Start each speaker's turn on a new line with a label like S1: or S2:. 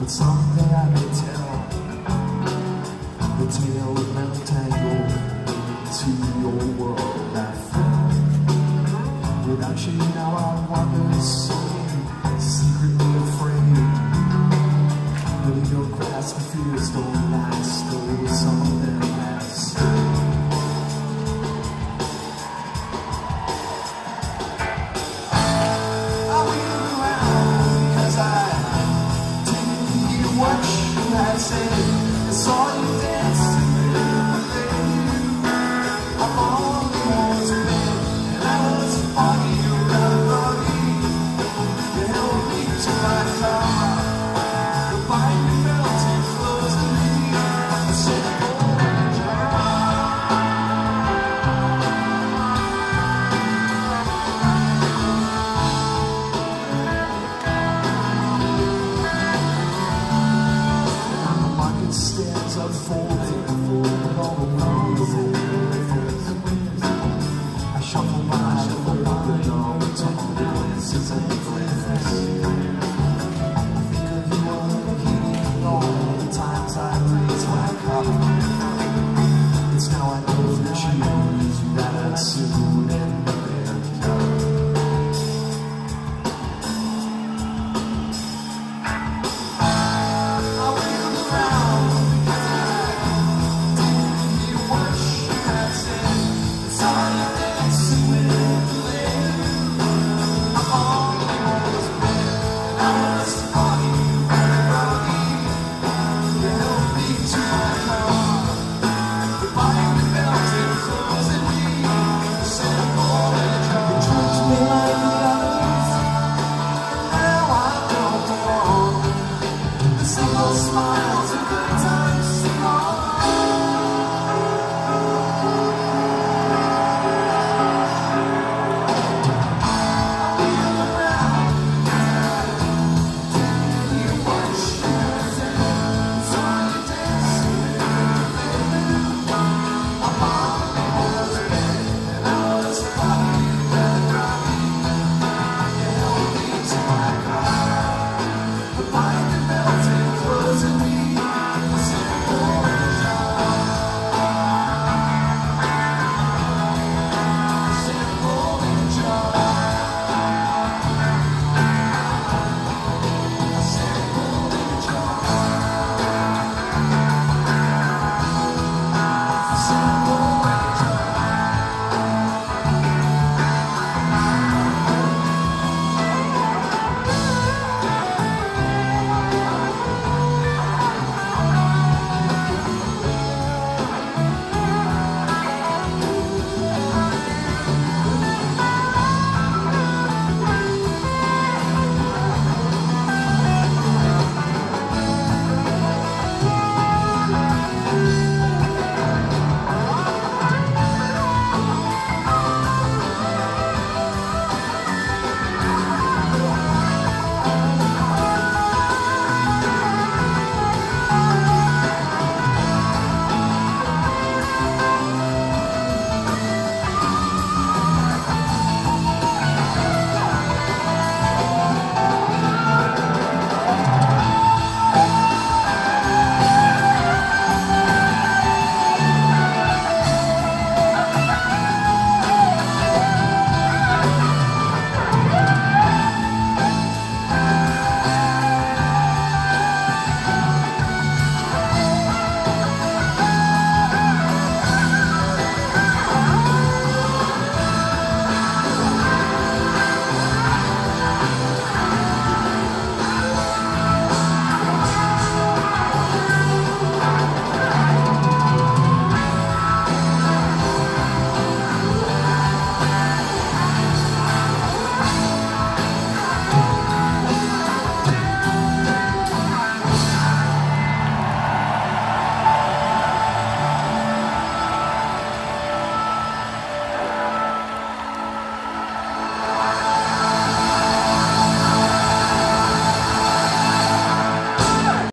S1: But someday I may tell the tale of Mount Tangle to your world I fell. Without you now I wander so secretly afraid. But in your grasp the fears don't last, though some